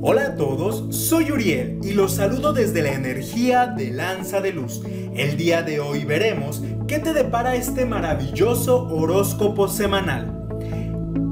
Hola a todos, soy Uriel y los saludo desde la energía de Lanza de Luz. El día de hoy veremos qué te depara este maravilloso horóscopo semanal.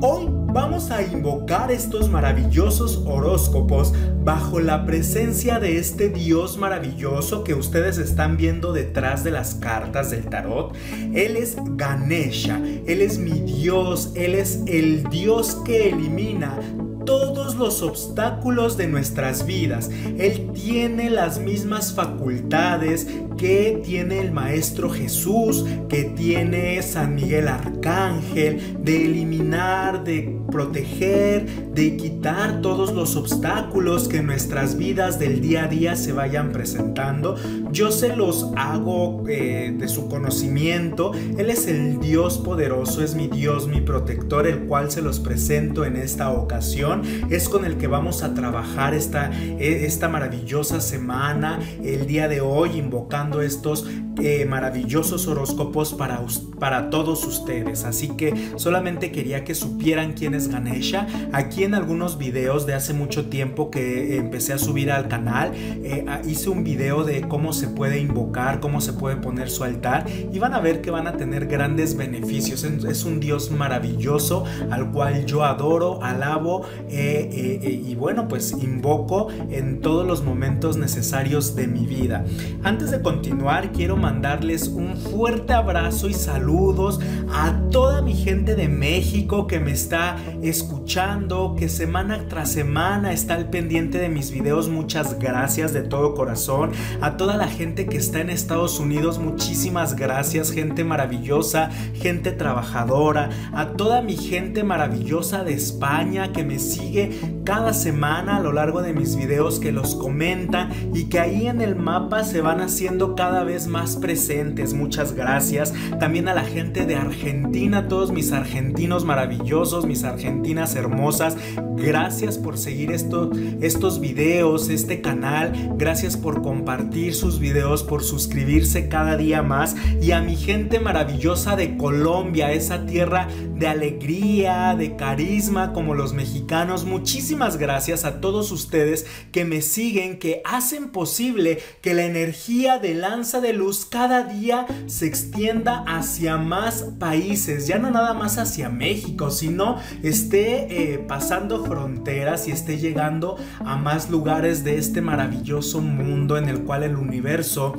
Hoy vamos a invocar estos maravillosos horóscopos bajo la presencia de este Dios maravilloso que ustedes están viendo detrás de las cartas del tarot. Él es Ganesha, Él es mi Dios, Él es el Dios que elimina todos los obstáculos de nuestras vidas. Él tiene las mismas facultades que tiene el Maestro Jesús, que tiene San Miguel Arcángel, de eliminar, de proteger, de quitar todos los obstáculos que en nuestras vidas del día a día se vayan presentando. Yo se los hago eh, de su conocimiento. Él es el Dios poderoso, es mi Dios, mi protector, el cual se los presento en esta ocasión. Es con el que vamos a trabajar esta, e, esta maravillosa semana, el día de hoy, invocando estos eh, maravillosos horóscopos para, para todos ustedes. Así que solamente quería que supieran quién es Ganesha. Aquí en algunos videos de hace mucho tiempo que empecé a subir al canal, eh, hice un video de cómo se puede invocar, cómo se puede poner su altar y van a ver que van a tener grandes beneficios. Es un Dios maravilloso al cual yo adoro, alabo eh, y bueno, pues invoco en todos los momentos necesarios de mi vida. Antes de continuar, quiero mandarles un fuerte abrazo y saludos a toda mi gente de México que me está escuchando, que semana tras semana está al pendiente de mis videos. Muchas gracias de todo corazón. A toda la gente que está en Estados Unidos, muchísimas gracias. Gente maravillosa, gente trabajadora. A toda mi gente maravillosa de España que me sigue cada semana a lo largo de mis videos, que los comentan y que ahí en el mapa se van haciendo cada vez más presentes. Muchas gracias. También a la gente de Argentina, todos mis argentinos maravillosos, mis argentinas hermosas. Gracias por seguir esto, estos videos, este canal. Gracias por compartir sus videos, por suscribirse cada día más. Y a mi gente maravillosa de Colombia, esa tierra de alegría, de carisma como los mexicanos. Muchísimas gracias a todos ustedes que me siguen, que hacen posible que la energía de lanza de luz cada día se extienda hacia más países, ya no nada más hacia México, sino esté eh, pasando fronteras y esté llegando a más lugares de este maravilloso mundo en el cual el universo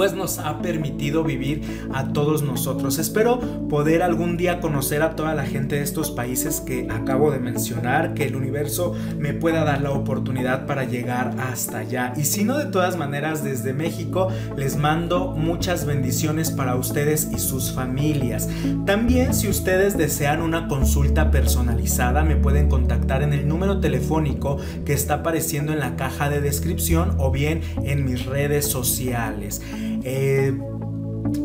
pues nos ha permitido vivir a todos nosotros. Espero poder algún día conocer a toda la gente de estos países que acabo de mencionar, que el universo me pueda dar la oportunidad para llegar hasta allá. Y si no, de todas maneras, desde México les mando muchas bendiciones para ustedes y sus familias. También si ustedes desean una consulta personalizada, me pueden contactar en el número telefónico que está apareciendo en la caja de descripción o bien en mis redes sociales. Eh,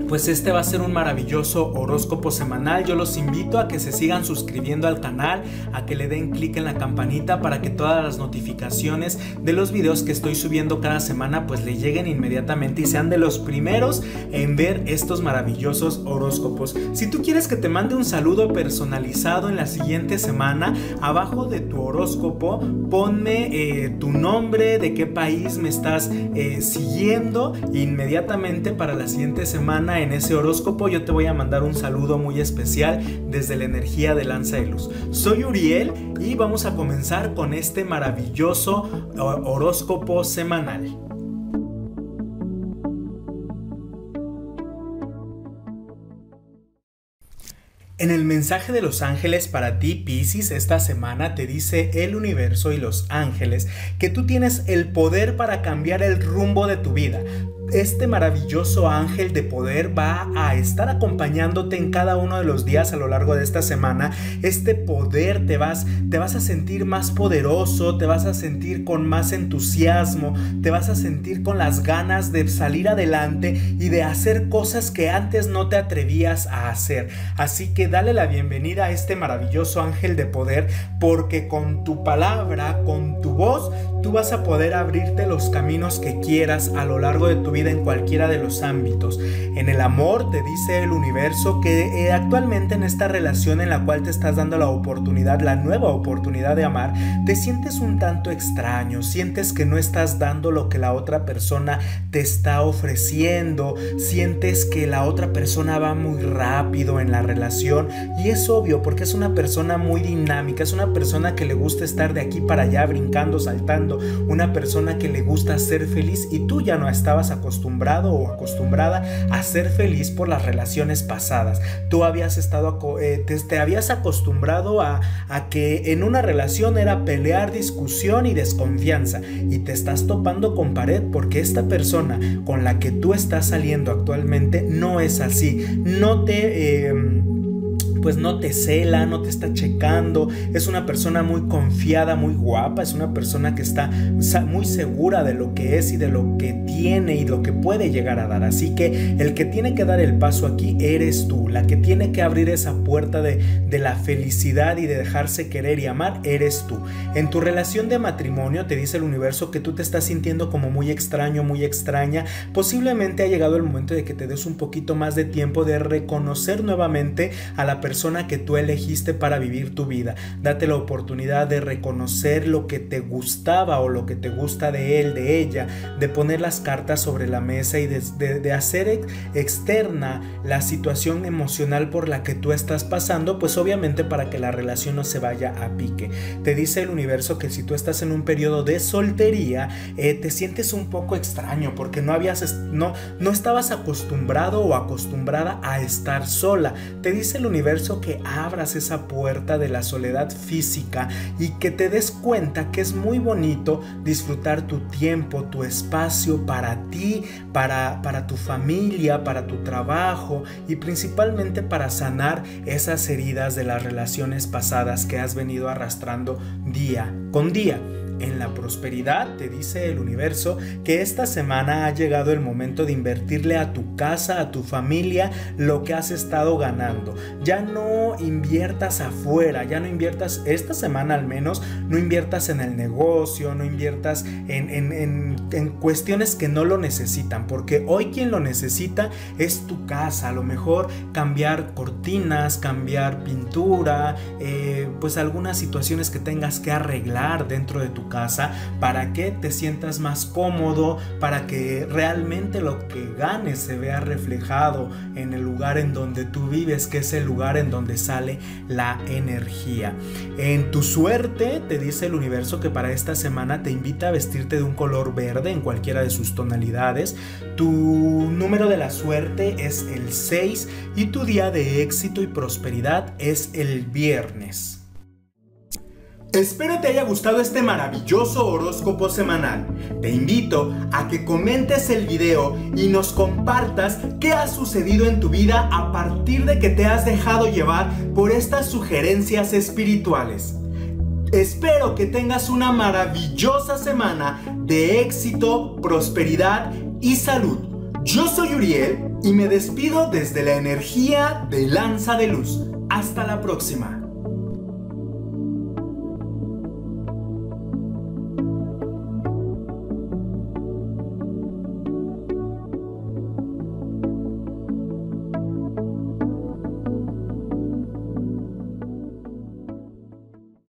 pues este va a ser un maravilloso horóscopo semanal. Yo los invito a que se sigan suscribiendo al canal, a que le den clic en la campanita para que todas las notificaciones de los videos que estoy subiendo cada semana pues le lleguen inmediatamente y sean de los primeros en ver estos maravillosos horóscopos. Si tú quieres que te mande un saludo personalizado en la siguiente semana, abajo de tu horóscopo ponme eh, tu nombre, de qué país me estás eh, siguiendo inmediatamente para la siguiente semana en ese horóscopo, yo te voy a mandar un saludo muy especial desde la energía de Lanza de Luz. Soy Uriel y vamos a comenzar con este maravilloso horóscopo semanal. En el mensaje de los ángeles para ti, Pisces, esta semana te dice el universo y los ángeles que tú tienes el poder para cambiar el rumbo de tu vida este maravilloso ángel de poder va a estar acompañándote en cada uno de los días a lo largo de esta semana. Este poder te vas, te vas a sentir más poderoso, te vas a sentir con más entusiasmo, te vas a sentir con las ganas de salir adelante y de hacer cosas que antes no te atrevías a hacer. Así que dale la bienvenida a este maravilloso ángel de poder porque con tu palabra, con tu voz, tú vas a poder abrirte los caminos que quieras a lo largo de tu vida en cualquiera de los ámbitos. En el amor te dice el universo que eh, actualmente en esta relación en la cual te estás dando la oportunidad, la nueva oportunidad de amar, te sientes un tanto extraño, sientes que no estás dando lo que la otra persona te está ofreciendo, sientes que la otra persona va muy rápido en la relación y es obvio porque es una persona muy dinámica, es una persona que le gusta estar de aquí para allá brincando, saltando, una persona que le gusta ser feliz y tú ya no estabas acostumbrado o acostumbrada a ser feliz por las relaciones pasadas. Tú habías estado, eh, te, habías acostumbrado a, a que en una relación era pelear, discusión y desconfianza y te estás topando con pared porque esta persona con la que tú estás saliendo actualmente no es así. No te... Em, pues no te cela, no te está checando, es una persona muy confiada, muy guapa, es una persona que está muy segura de lo que es y de lo que tiene y lo que puede llegar a dar. Así que el que tiene que dar el paso aquí eres tú, la que tiene que abrir esa puerta de, de la felicidad y de dejarse querer y amar eres tú. En tu relación de matrimonio te dice el universo que tú te estás sintiendo como muy extraño, muy extraña. Posiblemente ha llegado el momento de que te des un poquito más de tiempo de reconocer nuevamente a la persona que tú elegiste para vivir tu vida. Date la oportunidad de reconocer lo que te gustaba o lo que te gusta de él, de ella, de poner las cartas sobre la mesa y de, hacer externa la situación emocional por la que tú estás pasando, pues obviamente para que la relación no se vaya a pique. Te dice el universo que si tú estás en un periodo de soltería, eh, te sientes un poco extraño porque no habías, no, no estabas acostumbrado o acostumbrada a estar sola. Te dice el universo que abras esa puerta de la soledad física y que te des cuenta que es muy bonito disfrutar tu tiempo, tu espacio para ti, para, para tu familia, para tu trabajo y principalmente para sanar esas heridas de las relaciones pasadas que has venido arrastrando día con día. En la prosperidad te dice el universo que esta semana ha llegado el momento de invertirle a tu casa, a tu familia, lo que has estado ganando. Ya no inviertas afuera, ya no inviertas, esta semana al menos, no inviertas en el negocio, no inviertas en, en, cuestiones que no lo necesitan, porque hoy quien lo necesita es tu casa. A lo mejor cambiar cortinas, cambiar pintura, eh, pues algunas situaciones que tengas que arreglar dentro de casa para que te sientas más cómodo, para que realmente lo que ganes se vea reflejado en el lugar en donde tú vives, que es el lugar en donde sale la energía. En tu suerte te dice el universo que para esta semana te invita a vestirte de un color verde en cualquiera de sus tonalidades. Tu número de la suerte es el 6 y tu día de éxito y prosperidad es el viernes. Espero te haya gustado este maravilloso horóscopo semanal. Te invito a que comentes el video y nos compartas qué ha sucedido en tu vida a partir de que te has dejado llevar por estas sugerencias espirituales. Espero que tengas una maravillosa semana de éxito, prosperidad y salud. Yo soy Uriel y me despido desde la energía de Lanza de Luz. Hasta la próxima.